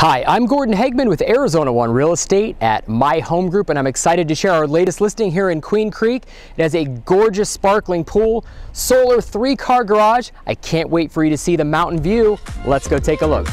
Hi, I'm Gordon Hageman with Arizona One Real Estate at My Home Group, and I'm excited to share our latest listing here in Queen Creek. It has a gorgeous sparkling pool, solar three car garage. I can't wait for you to see the mountain view. Let's go take a look.